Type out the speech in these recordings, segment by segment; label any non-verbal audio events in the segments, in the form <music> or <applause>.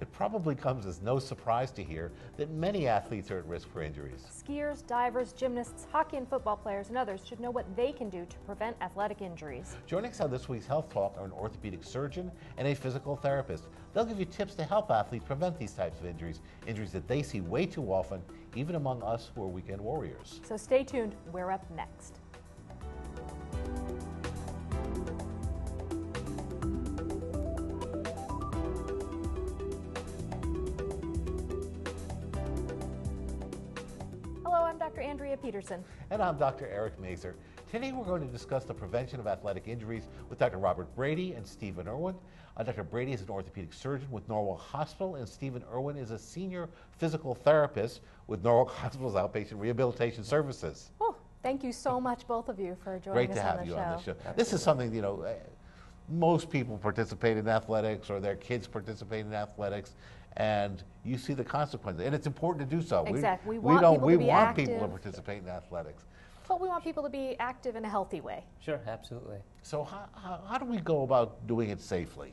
it probably comes as no surprise to hear that many athletes are at risk for injuries. Skiers, divers, gymnasts, hockey and football players, and others should know what they can do to prevent athletic injuries. Joining us on this week's Health Talk are an orthopedic surgeon and a physical therapist. They'll give you tips to help athletes prevent these types of injuries, injuries that they see way too often, even among us who are weekend warriors. So stay tuned, we're up next. Peterson. And I'm Dr. Eric Mazer. Today we're going to discuss the prevention of athletic injuries with Dr. Robert Brady and Stephen Irwin. Uh, Dr. Brady is an orthopedic surgeon with Norwalk Hospital, and Stephen Irwin is a senior physical therapist with Norwalk <laughs> Hospital's outpatient rehabilitation services. Oh, thank you so much, both of you, for joining us. Great us to have on the you show. on the show. This is something, you know, eh, most people participate in athletics or their kids participate in athletics and you see the consequences. And it's important to do so. Exactly. We We, want don't people we to be want people to participate in athletics. But we want people to be active in a healthy way. Sure, absolutely. So how, how, how do we go about doing it safely?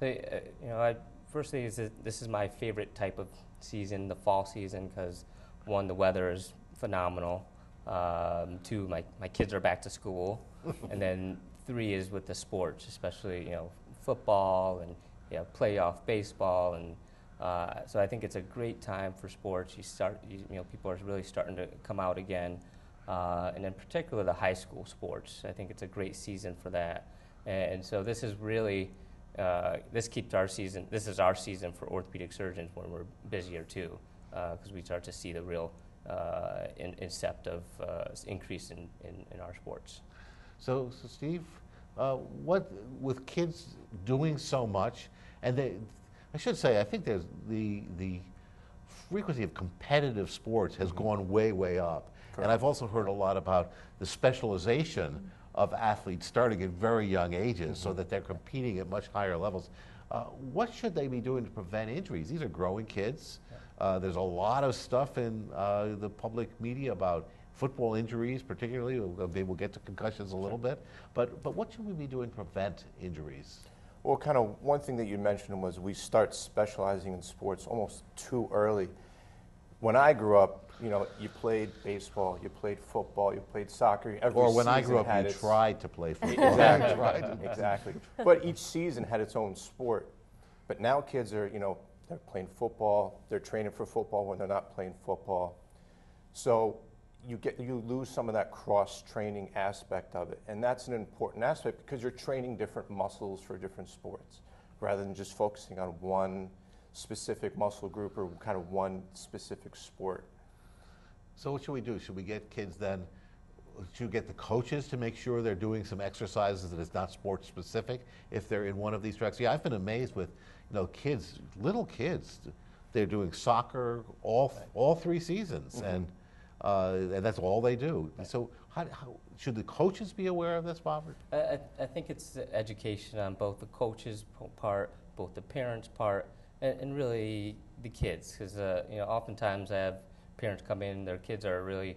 They, uh, you know, I, first thing is that this is my favorite type of season, the fall season, because one, the weather is phenomenal. Um, two, my, my kids are back to school, <laughs> and then three is with the sports, especially you know football and you know, playoff baseball, and uh, so I think it's a great time for sports. You start, you, you know, people are really starting to come out again, uh, and in particular the high school sports. I think it's a great season for that, and so this is really uh, this keeps our season. This is our season for orthopedic surgeons when we're busier too, because we start to see the real uh, in, incept of uh, increase in, in, in our sports. So, so Steve, uh, what with kids doing so much, and they, I should say, I think there's the the frequency of competitive sports has gone way way up, and I've also heard a lot about the specialization of athletes starting at very young ages, so that they're competing at much higher levels. Uh, what should they be doing to prevent injuries? These are growing kids. Uh, there's a lot of stuff in uh, the public media about football injuries, particularly. We'll- we'll get to concussions a little bit. But, but what should we be doing to prevent injuries? Well, kind of one thing that you mentioned was we start specializing in sports almost too early. When I grew up, you know, you played baseball, you played football, you played soccer. Every Or when I grew up, you its- tried to play <laughs> football. Exactly, exactly. But each season had its own sport. But now kids are, you know, they're playing football, they're training for football when they're not playing football. So you get you lose some of that cross training aspect of it, and that's an important aspect because you're training different muscles for different sports, rather than just focusing on one specific muscle group or kind of one specific sport. So what should we do? Should we get kids then? Should we get the coaches to make sure they're doing some exercises that is not sports specific if they're in one of these tracks? Yeah, I've been amazed with, you know, kids, little kids. They're doing soccer all all three seasons, mm-hmm. and uh, and that's all they do. So how, how, should the coaches be aware of this, Robert? I, I, think it's education on both the coaches' part, both the parents' part, and, and really the kids. Because uh, you know, oftentimes I have parents come in, their kids are really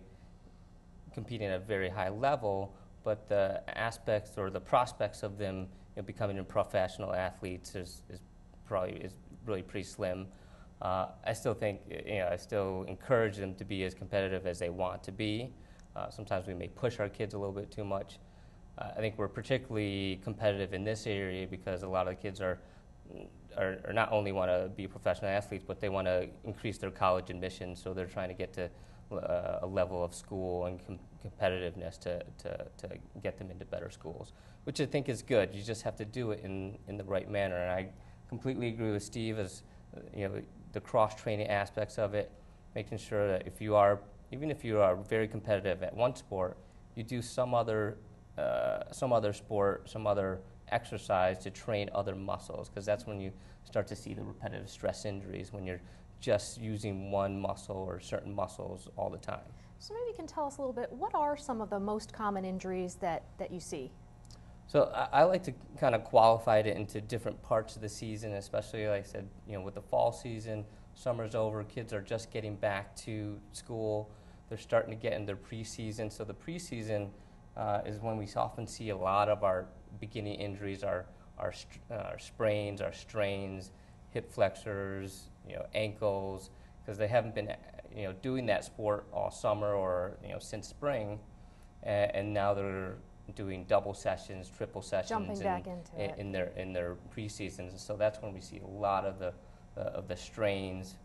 competing at a very high level, but the aspects or the prospects of them you know, becoming a professional athletes is, is probably is really pretty slim. Uh, I still think you know I still encourage them to be as competitive as they want to be. Uh, sometimes we may push our kids a little bit too much. Uh, I think we're particularly competitive in this area because a lot of the kids are are, are not only want to be professional athletes, but they want to increase their college admission. So they're trying to get to uh, a level of school and com- competitiveness to, to, to get them into better schools, which I think is good. You just have to do it in, in the right manner. And I completely agree with Steve as you know the cross training aspects of it, making sure that if you are even if you are very competitive at one sport, you do some other uh, some other sport, some other exercise to train other muscles, because that's when you start to see the repetitive stress injuries when you're just using one muscle or certain muscles all the time. So maybe you can tell us a little bit, what are some of the most common injuries that, that you see? So I, I like to kind of qualify it into different parts of the season, especially like I said, you know, with the fall season, summer's over, kids are just getting back to school, they're starting to get in their preseason. So the preseason uh, is when we often see a lot of our beginning injuries, our our, uh, our sprains, our strains, hip flexors, you know, ankles, because they haven't been, you know, doing that sport all summer or you know since spring, and, and now they're doing double sessions, triple sessions, Jumping in, back into in, it. in their in their preseasons. So that's when we see a lot of the uh, of the strains.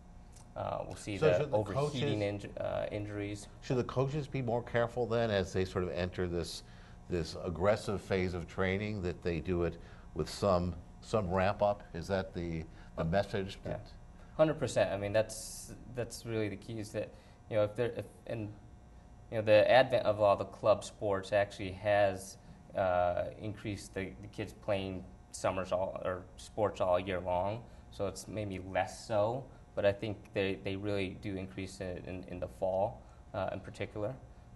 Uh, we'll see So the should the overheating coaches- inj- uh, injuries. Should the coaches be more careful then as they sort of enter this, this aggressive phase of training, that they do it with some, some ramp up? Is that the, the message? Yeah. that- Hundred percent. I mean, that's that's really the key. Is that you know if there if and you know the advent of all the club sports actually has uh, increased the, the kids playing summers all or sports all year long. So it's maybe less so, but I think they, they really do increase it in, in the fall uh, in particular.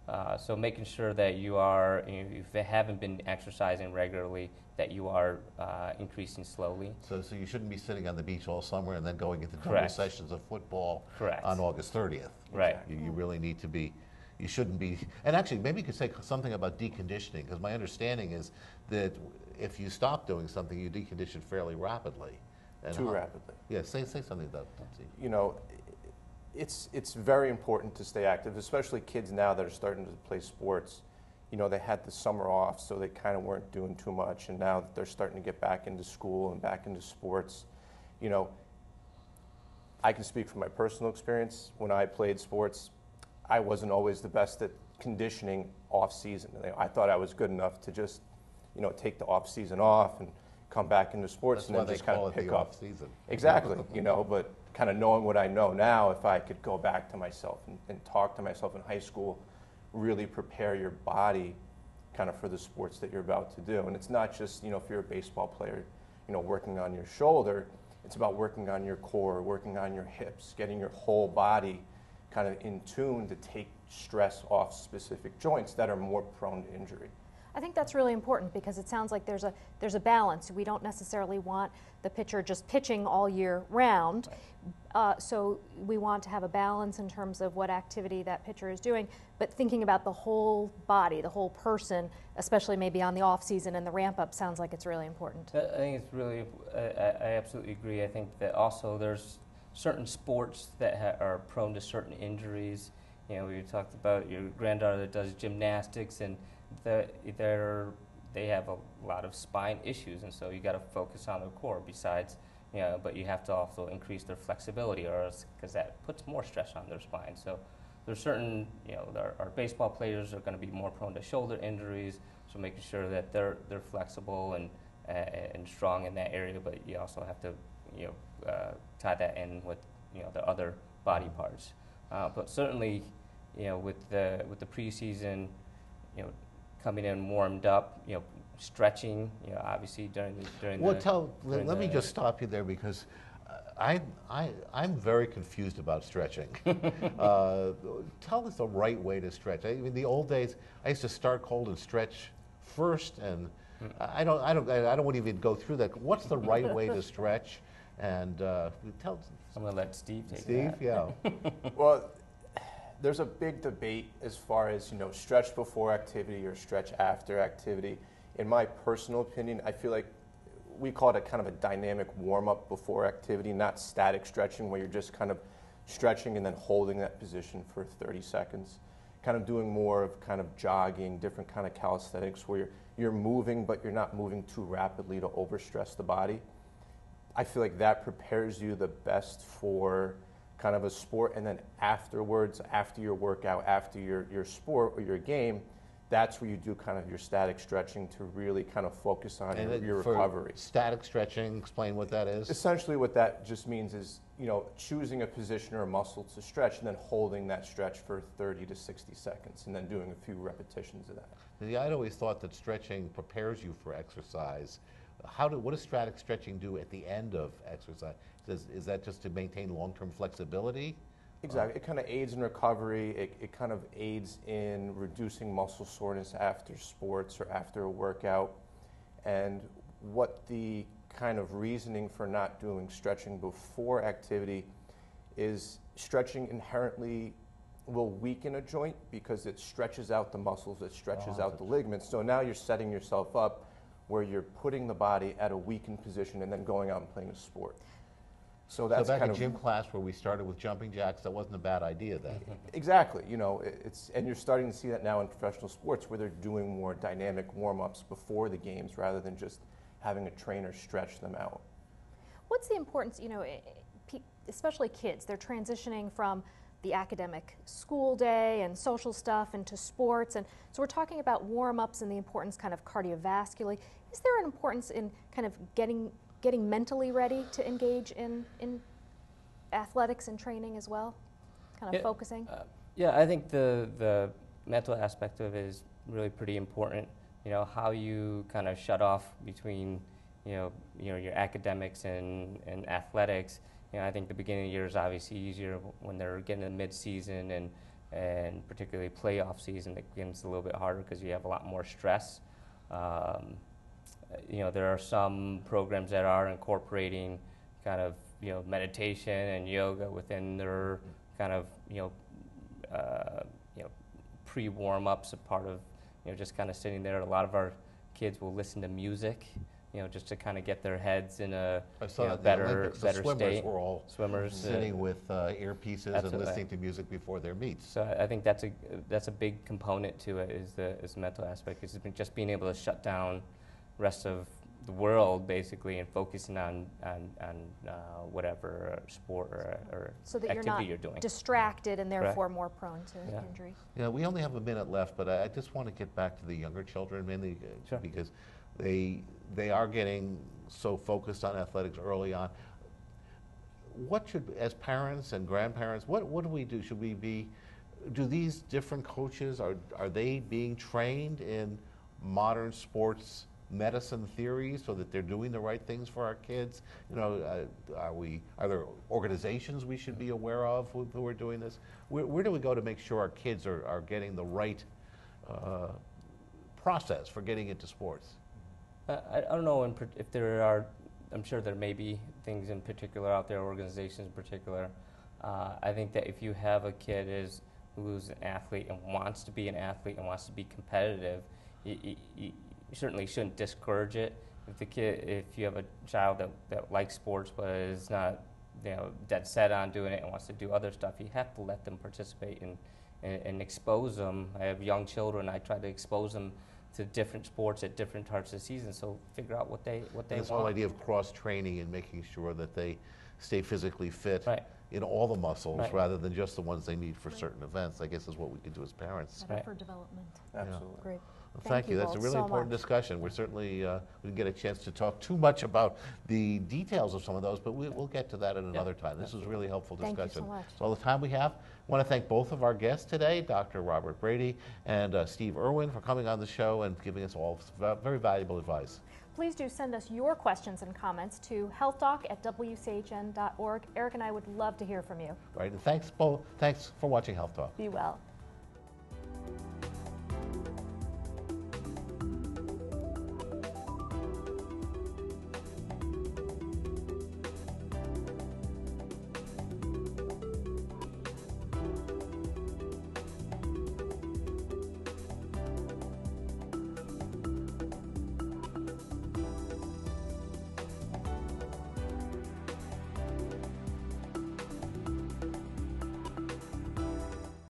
Uh, so making sure that you are, you know, if they haven't been exercising regularly, that you are uh, increasing slowly. So, so you shouldn't be sitting on the beach all summer and then going into double sessions of football Correct. on August 30th. Right. You, you really need to be, you shouldn't be, and actually, maybe you could say something about deconditioning, because my understanding is that if you stop doing something, you decondition fairly rapidly. And Too how- rapidly. Yeah, say, say something about that. You know, it's it's very important to stay active, especially kids now that are starting to play sports. You know, they had the summer off, so they kind of weren't doing too much, and now that they're starting to get back into school and back into sports, you know, I can speak from my personal experience. When I played sports, I wasn't always the best at conditioning off season. I thought I was good enough to just, you know, take the off season off and come back into sports That's and then just kind of pick up. off-season. <laughs> Exactly, you know, but kind of knowing what I know now, if I could go back to myself and, and talk to myself in high school, really prepare your body kind of for the sports that you're about to do. And it's not just, you know, if you're a baseball player, you know, working on your shoulder, it's about working on your core, working on your hips, getting your whole body kind of in tune to take stress off specific joints that are more prone to injury. I think that's really important because it sounds like there's a there's a balance. We don't necessarily want the pitcher just pitching all year round. Uh, so we want to have a balance in terms of what activity that pitcher is doing, but thinking about the whole body, the whole person, especially maybe on the off season and the ramp up, sounds like it's really important. I I think it's really, I, I I absolutely agree. I think that also there's certain sports that ha- are prone to certain injuries. You know, we talked about your granddaughter that does gymnastics, and the, they're, they have a lot of spine issues, and so you got to focus on their core. Besides, you know, but you have to also increase their flexibility, or because that puts more stress on their spine. So there's certain, you know, our, our baseball players are going to be more prone to shoulder injuries. So making sure that they're they're flexible and uh, and strong in that area, but you also have to, you know, uh, tie that in with you know the other body parts. Uh, but certainly, you know, with the with the preseason, you know, coming in warmed up, you know, stretching, you know, obviously during the during Well, the tell, let, during let me just stop you there because uh, I, I, I'm very confused about stretching. <laughs> uh, tell us the right way to stretch. I mean, the old days, I used to start cold and stretch first, and I don't, I don't, I don't want to even go through that. What's the right way to stretch? And uh, tell I'm gonna let Steve take Steve, that. yeah. <laughs> Well, there's a big debate as far as you know stretch before activity or stretch after activity. In my personal opinion, I feel like we call it a kind of a dynamic warm up before activity, not static stretching where you're just kind of stretching and then holding that position for 30 seconds. Kind of doing more of kind of jogging, different kind of calisthenics where you're, you're moving but you're not moving too rapidly to overstress the body. I feel like that prepares you the best for kind of a sport. And then afterwards, after your workout, after your, your sport or your game, that's where you do kind of your static stretching to really kind of focus on your, your recovery. Static stretching, explain what that is. Essentially, what that just means is, you know, choosing a position or a muscle to stretch and then holding that stretch for 30 to 60 seconds and then doing a few repetitions of that. I'd always thought that stretching prepares you for exercise. How do, what does static stretching do at the end of exercise? Does, is that just to maintain long-term flexibility? Exactly. It kind of aids in recovery. It, it kind of aids in reducing muscle soreness after sports or after a workout. And what the kind of reasoning for not doing stretching before activity is stretching inherently will weaken a joint because it stretches out the muscles, it stretches Oh, out the ligaments. So now you're setting yourself up where you're putting the body at a weakened position and then going out and playing a sport. So So that's back kind in of gym class where we started with jumping jacks, that wasn't a bad idea then. <laughs> Exactly. You know, it's and you're starting to see that now in professional sports where they're doing more dynamic warm-ups before the games rather than just having a trainer stretch them out. What's the importance, you know, pe- especially kids, they're transitioning from the academic school day and social stuff into sports. And so we're talking about warm ups and the importance kind of cardiovascularly. Is there an importance in kind of getting, getting mentally ready to engage in, in athletics and training as well? Kind of Yeah, focusing? Uh, yeah, I think the the mental aspect of it is really pretty important. You know how you kind of shut off between you know you know your academics and, and athletics. You know, I think the beginning of the year is obviously easier when they're getting to mid-season and and particularly playoff season. It becomes a little bit harder because you have a lot more stress. Um, you know, there are some programs that are incorporating kind of you know meditation and yoga within their kind of you know uh, you know pre warm ups. A part of you know just kind of sitting there. A lot of our kids will listen to music, you know, just to kind of get their heads in a I saw you know, that the better Olympics, the swimmers state. were all Swimmers uh, sitting with uh, earpieces and Absolutely. listening to music before their meets. So I- I think that's a that's a big component to it is the is the mental aspect. Is just being able to shut down rest of the world basically and focusing on on, on uh, whatever sport or, or so that you're activity not you're doing. distracted and Correct. therefore more prone to Yeah. injury. Yeah, we only have a minute left, but I, I just want to get back to the younger children mainly uh, Sure. because they they are getting so focused on athletics early on. What should, as parents and grandparents, what, what do we do? Should we be, do these different coaches, are, are they being trained in modern sports medicine theories so that they're doing the right things for our kids? You know, uh, are we, are there organizations we should be aware of who, who are doing this? Where, where do we go to make sure our kids are, are getting the right uh, process for getting into sports? I, I don't know if there are. I'm sure there may be things in particular out there, organizations in particular. Uh, I think that if you have a kid is who's an athlete and wants to be an athlete and wants to be competitive, you, you, you certainly shouldn't discourage it. If the kid, if you have a child that, that likes sports but is not, you know, dead set on doing it and wants to do other stuff, you have to let them participate and, and, and expose them. I have young children. I try to expose them to different sports at different parts of the season. So figure out what they what they This want. whole idea of cross training and making sure that they stay physically fit Right. in all the muscles Right. rather than just the ones they need for certain events, I guess is what we can do as parents. Better Right. for development. Absolutely. Great. Well, Thank Thank you that's a really so important much. discussion. We're certainly, uh, we didn't get a chance to talk too much about the details of some of those, but we, we'll get to that at another time. This was really helpful discussion. Thank you so much. So all the time we have, I want to thank both of our guests today, Dr. Robert Brady and uh, Steve Irwin for coming on the show and giving us all very valuable advice. Please do send us your questions and comments to healthdoc at wchn.org. Eric and I would love to hear from you. Right, and thanks, both, thanks for watching Health Talk. Be well.